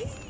Hey!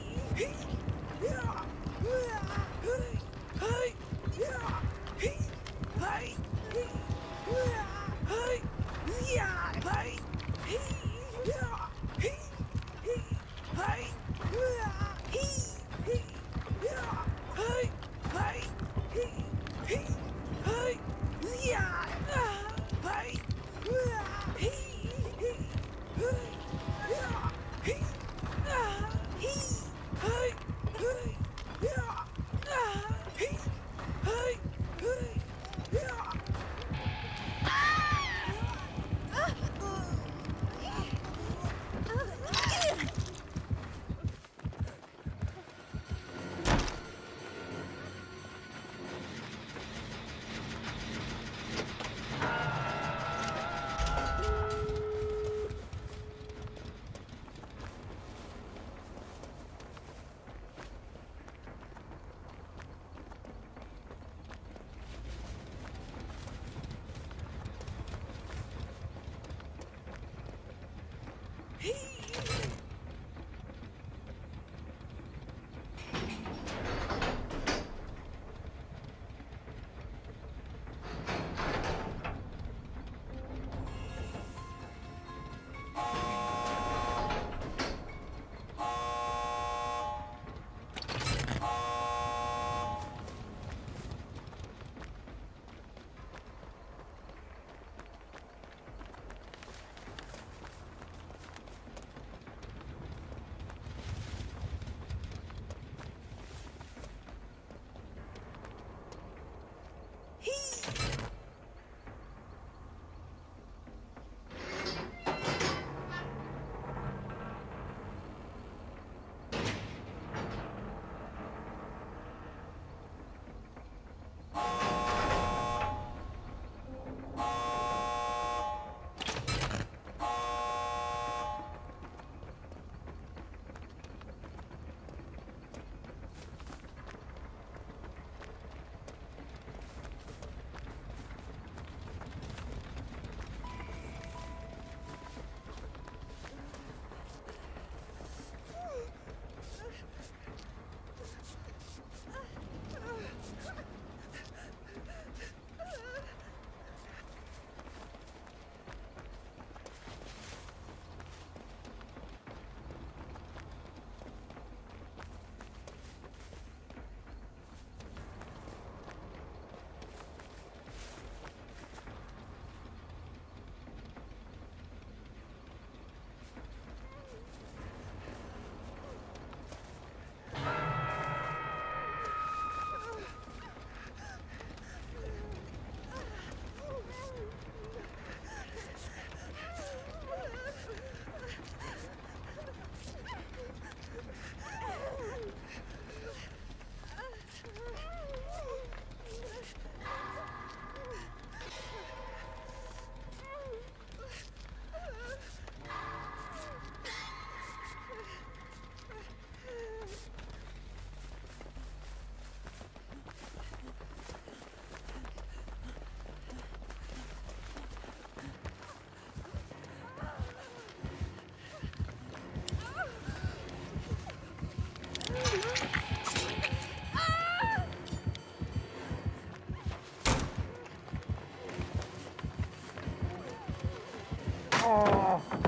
Oh.